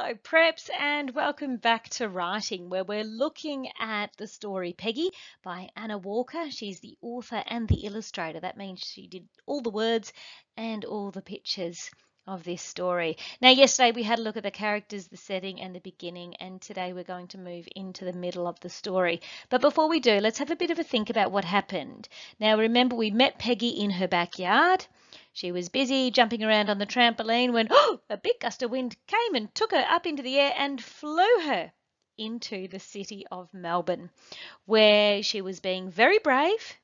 Hello, Preps, and welcome back to Writing, where we're looking at the story Peggy by Anna Walker. She's the author and the illustrator. That means she did all the words and all the pictures of this story. Now, yesterday we had a look at the characters, the setting, and the beginning, and today we're going to move into the middle of the story. But before we do, let's have a bit of a think about what happened. Now, remember, we met Peggy in her backyard. She was busy jumping around on the trampoline when oh, a big gust of wind came and took her up into the air and flew her into the city of Melbourne, where she was being very brave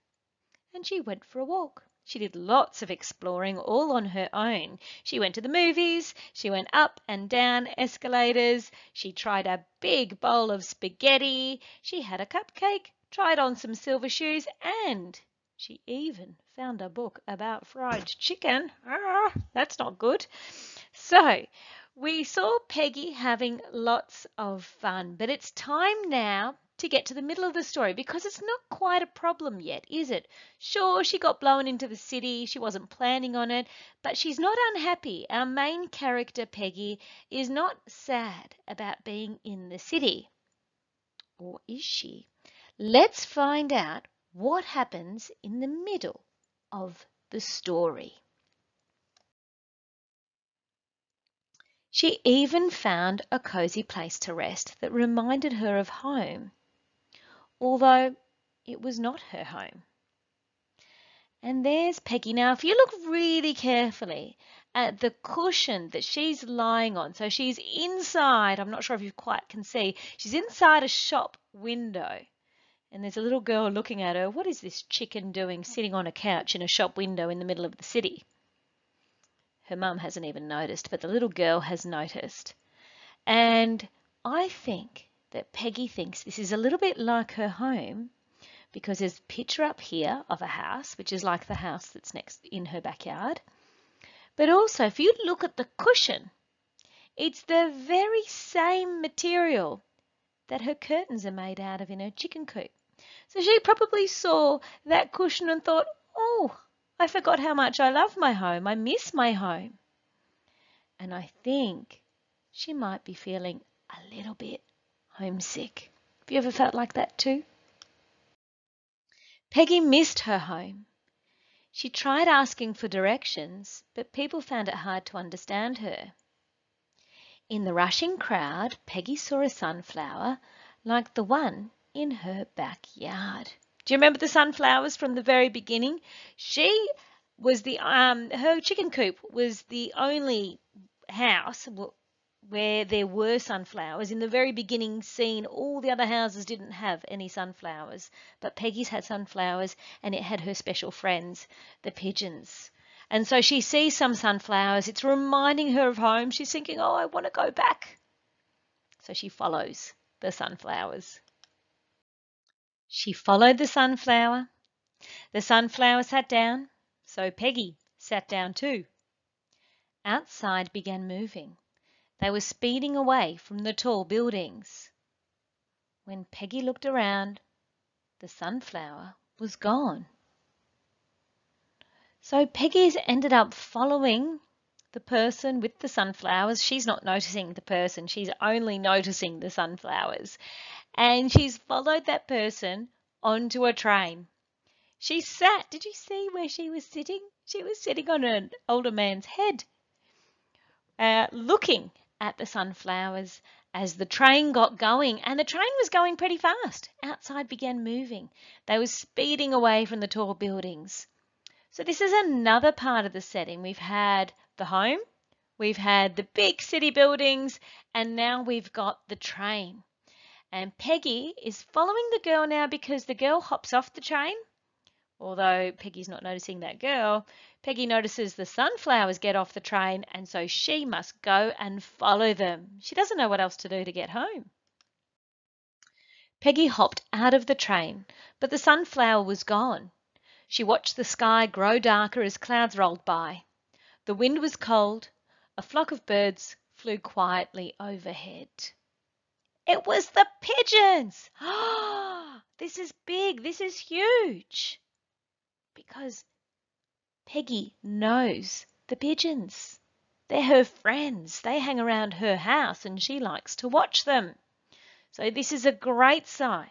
and she went for a walk. She did lots of exploring all on her own. She went to the movies, she went up and down escalators, she tried a big bowl of spaghetti, she had a cupcake, tried on some silver shoes, and she even found a book about fried chicken. Ah, that's not good. So, we saw Peggy having lots of fun, but it's time now to get to the middle of the story because it's not quite a problem yet, is it? Sure, she got blown into the city, she wasn't planning on it, but she's not unhappy. Our main character, Peggy, is not sad about being in the city. Or is she? Let's find out what happens in the middle of the story. She even found a cosy place to rest that reminded her of home, although it was not her home. And there's Peggy. Now, if you look really carefully at the cushion that she's lying on, so she's inside, I'm not sure if you quite can see, she's inside a shop window and there's a little girl looking at her. What is this chicken doing sitting on a couch in a shop window in the middle of the city? Her mum hasn't even noticed, but the little girl has noticed. And I think that Peggy thinks this is a little bit like her home because there's a picture up here of a house, which is like the house that's next in her backyard. But also, if you look at the cushion, it's the very same material that her curtains are made out of in her chicken coop. So she probably saw that cushion and thought, oh, I forgot how much I love my home. I miss my home. And I think she might be feeling a little bit homesick. Have you ever felt like that too? Peggy missed her home. She tried asking for directions, but people found it hard to understand her. In the rushing crowd, Peggy saw a sunflower like the one in her backyard. Do you remember the sunflowers from the very beginning? She was the um her chicken coop was the only house where there were sunflowers. In the very beginning scene, all the other houses didn't have any sunflowers, but Peggy's had sunflowers and it had her special friends, the pigeons. And so she sees some sunflowers. It's reminding her of home. She's thinking, oh, I want to go back. So she follows the sunflowers. She followed the sunflower. The sunflower sat down, so Peggy sat down too. Outside began moving. They were speeding away from the tall buildings. When Peggy looked around, the sunflower was gone. So Peggy's ended up following the person with the sunflowers. She's not noticing the person, she's only noticing the sunflowers and she's followed that person onto a train. She sat, did you see where she was sitting? She was sitting on an older man's head, uh, looking at the sunflowers as the train got going, and the train was going pretty fast. Outside began moving. They were speeding away from the tall buildings. So this is another part of the setting. We've had the home, we've had the big city buildings, and now we've got the train. And Peggy is following the girl now because the girl hops off the train. Although Peggy's not noticing that girl, Peggy notices the sunflowers get off the train and so she must go and follow them. She doesn't know what else to do to get home. Peggy hopped out of the train, but the sunflower was gone. She watched the sky grow darker as clouds rolled by. The wind was cold. A flock of birds flew quietly overhead. It was the pigeons. Ah, this is big. This is huge. Because Peggy knows the pigeons. They're her friends. They hang around her house and she likes to watch them. So this is a great sign.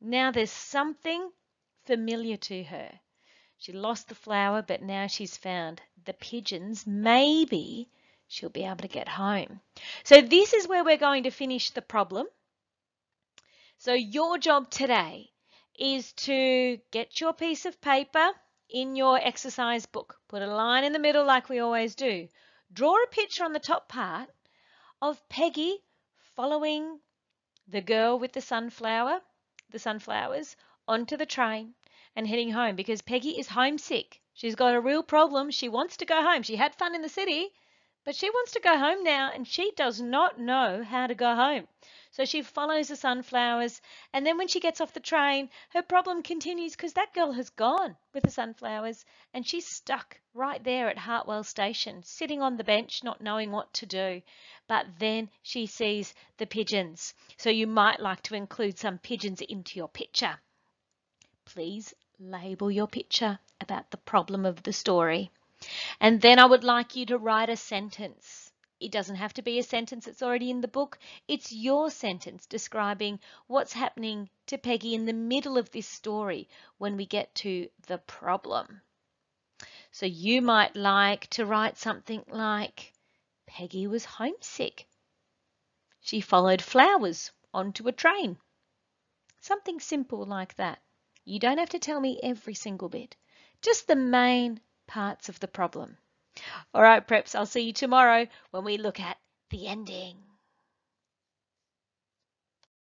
Now there's something familiar to her. She lost the flower, but now she's found the pigeons. Maybe she'll be able to get home. So this is where we're going to finish the problem. So your job today is to get your piece of paper in your exercise book. Put a line in the middle like we always do. Draw a picture on the top part of Peggy following the girl with the sunflower, the sunflowers, onto the train and heading home because Peggy is homesick. She's got a real problem. She wants to go home. She had fun in the city, but she wants to go home now and she does not know how to go home. So she follows the sunflowers and then when she gets off the train, her problem continues because that girl has gone with the sunflowers and she's stuck right there at Hartwell Station, sitting on the bench, not knowing what to do. But then she sees the pigeons. So you might like to include some pigeons into your picture. Please label your picture about the problem of the story. And then I would like you to write a sentence. It doesn't have to be a sentence that's already in the book. It's your sentence describing what's happening to Peggy in the middle of this story when we get to the problem. So you might like to write something like, Peggy was homesick. She followed flowers onto a train. Something simple like that. You don't have to tell me every single bit, just the main parts of the problem. All right, preps, I'll see you tomorrow when we look at the ending.